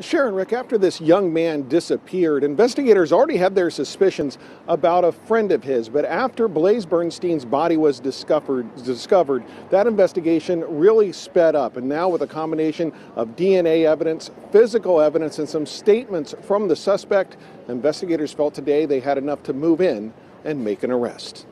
Sharon Rick, after this young man disappeared, investigators already had their suspicions about a friend of his. But after Blaze Bernstein's body was discovered, discovered, that investigation really sped up. And now, with a combination of DNA evidence, physical evidence, and some statements from the suspect, investigators felt today they had enough to move in and make an arrest.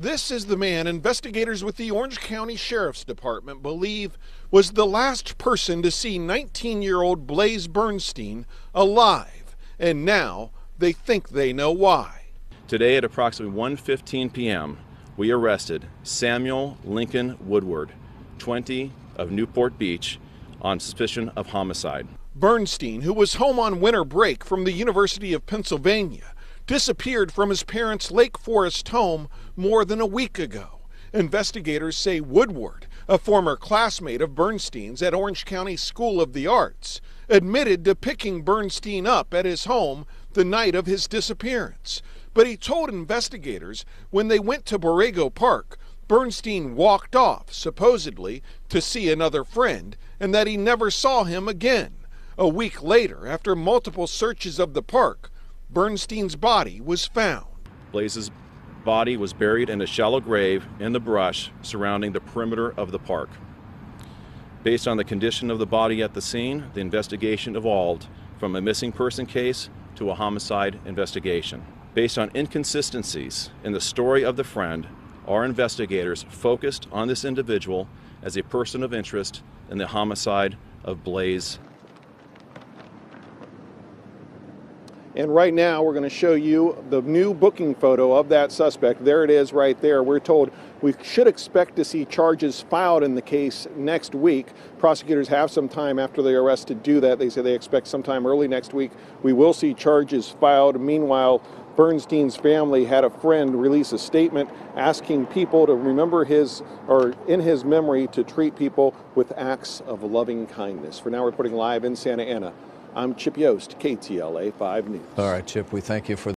This is the man investigators with the Orange County Sheriff's Department believe was the last person to see 19 year old Blaze Bernstein alive, and now they think they know why. Today at approximately 1:15 p.m., we arrested Samuel Lincoln Woodward, 20 of Newport Beach, on suspicion of homicide. Bernstein, who was home on winter break from the University of Pennsylvania, disappeared from his parents' Lake Forest home more than a week ago. Investigators say Woodward, a former classmate of Bernstein's at Orange County School of the Arts, admitted to picking Bernstein up at his home the night of his disappearance. But he told investigators when they went to Borrego Park, Bernstein walked off, supposedly, to see another friend, and that he never saw him again. A week later, after multiple searches of the park, Bernstein's body was found. Blaze's body was buried in a shallow grave in the brush surrounding the perimeter of the park. Based on the condition of the body at the scene, the investigation evolved from a missing person case to a homicide investigation. Based on inconsistencies in the story of the friend, our investigators focused on this individual as a person of interest in the homicide of Blaze And right now, we're going to show you the new booking photo of that suspect. There it is right there. We're told we should expect to see charges filed in the case next week. Prosecutors have some time after the arrest to do that. They say they expect sometime early next week we will see charges filed. Meanwhile, Bernstein's family had a friend release a statement asking people to remember his, or in his memory, to treat people with acts of loving kindness. For now, reporting live in Santa Ana. I'm Chip Yost, KTLA 5 News. All right, Chip, we thank you for